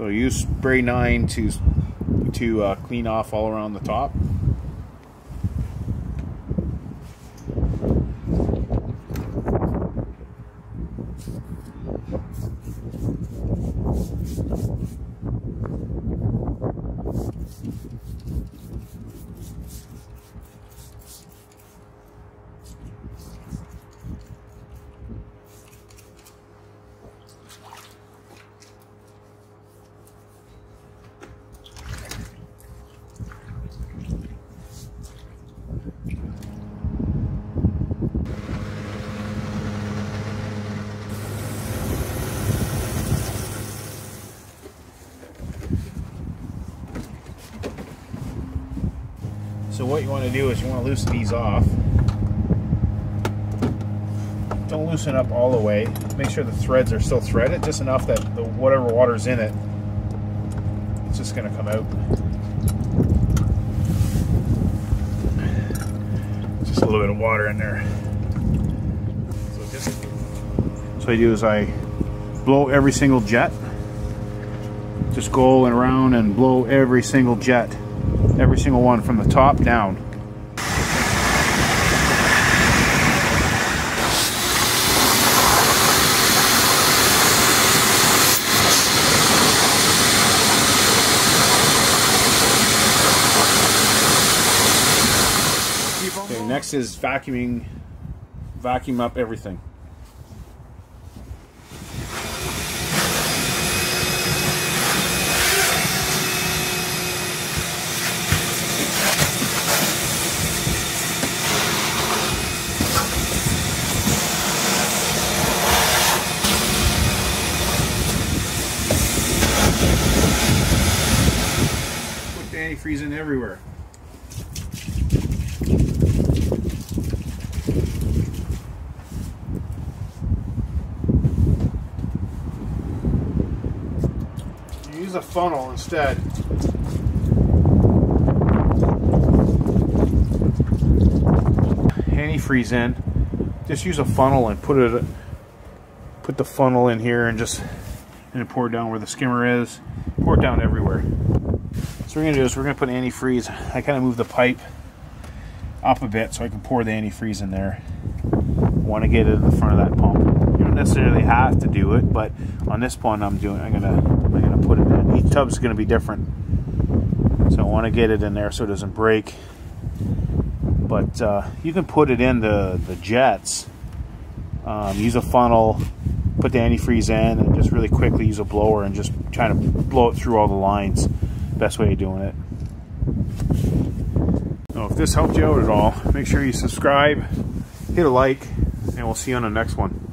So use Spray Nine to, to uh, clean off all around the top. So what you want to do is you want to loosen these off. Don't loosen up all the way. Make sure the threads are still threaded, just enough that the whatever water's in it, it's just going to come out. Just a little bit of water in there. So just so I do is I blow every single jet. Just go around and blow every single jet every single one from the top down. Okay, next is vacuuming, vacuum up everything. Antifreeze in everywhere. use a funnel instead. Antifreeze in. Just use a funnel and put it put the funnel in here and just and pour it down where the skimmer is. Pour it down everywhere. So we're gonna do is we're gonna put antifreeze. I kind of move the pipe up a bit so I can pour the antifreeze in there. Want to get it in the front of that pump. You don't necessarily have to do it, but on this one I'm doing. I'm gonna I'm gonna put it in. Each tub's gonna be different, so I want to get it in there so it doesn't break. But uh, you can put it in the the jets. Um, use a funnel, put the antifreeze in, and just really quickly use a blower and just trying to blow it through all the lines best way of doing it. So if this helped you out at all, make sure you subscribe, hit a like, and we'll see you on the next one.